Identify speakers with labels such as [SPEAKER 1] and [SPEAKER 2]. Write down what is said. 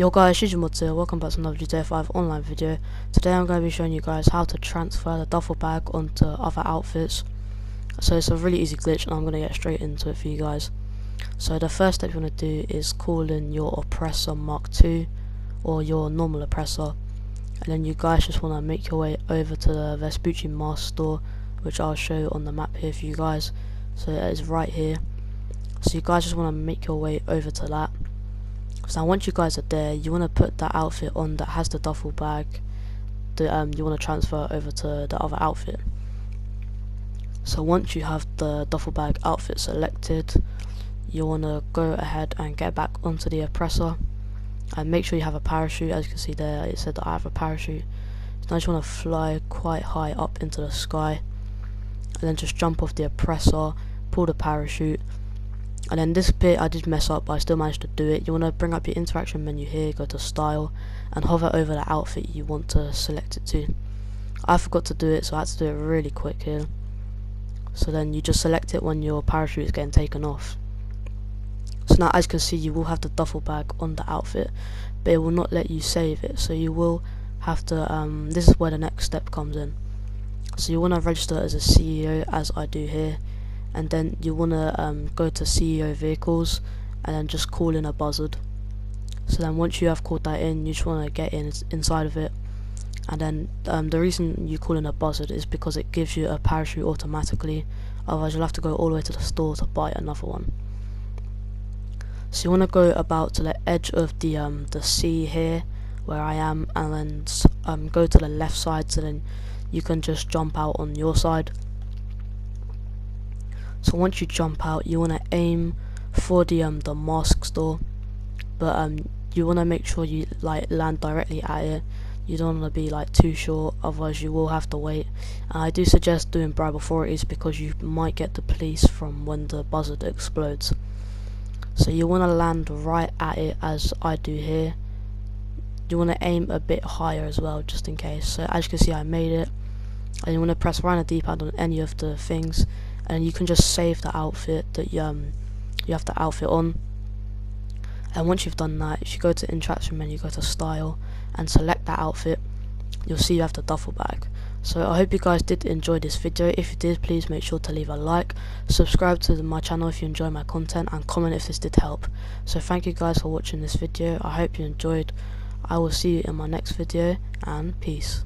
[SPEAKER 1] Yo guys, Shijimoto here, welcome back to another GTA 5 online video. Today I'm going to be showing you guys how to transfer the duffel bag onto other outfits. So it's a really easy glitch and I'm going to get straight into it for you guys. So the first step you want to do is call in your oppressor mark II or your normal oppressor. And then you guys just want to make your way over to the Vespucci mask store which I'll show on the map here for you guys. So it is right here. So you guys just want to make your way over to that so now once you guys are there, you want to put that outfit on that has the duffel bag that um, you want to transfer over to the other outfit. So once you have the duffel bag outfit selected, you want to go ahead and get back onto the oppressor. And make sure you have a parachute. As you can see there it said that I have a parachute. So now you just want to fly quite high up into the sky. And then just jump off the oppressor pull the parachute and then this bit I did mess up but I still managed to do it. You want to bring up your interaction menu here go to style and hover over the outfit you want to select it to. I forgot to do it so I had to do it really quick here. So then you just select it when your parachute is getting taken off. So now as you can see you will have the duffel bag on the outfit but it will not let you save it. So you will have to um, this is where the next step comes in. So you want to register as a CEO as I do here and then you want to um, go to CEO vehicles and then just call in a buzzard. So then once you have called that in you just want to get in inside of it. And then um, the reason you call in a buzzard is because it gives you a parachute automatically. Otherwise you'll have to go all the way to the store to buy another one. So you want to go about to the edge of the um, the sea here where I am and then um, go to the left side so then you can just jump out on your side so once you jump out you want to aim for the um the mask store. But um you want to make sure you like land directly at it. You don't want to be like too short otherwise you will have to wait. I do suggest doing bribe authorities because you might get the police from when the buzzard explodes. So you want to land right at it as I do here. You want to aim a bit higher as well just in case. So as you can see I made it. And you want to press right on the d-pad on any of the things and you can just save the outfit that you, um, you have the outfit on. And once you've done that if you go to interaction menu go to style and select that outfit you'll see you have the duffel bag. So I hope you guys did enjoy this video. If you did please make sure to leave a like subscribe to my channel if you enjoy my content and comment if this did help. So thank you guys for watching this video. I hope you enjoyed. I will see you in my next video and peace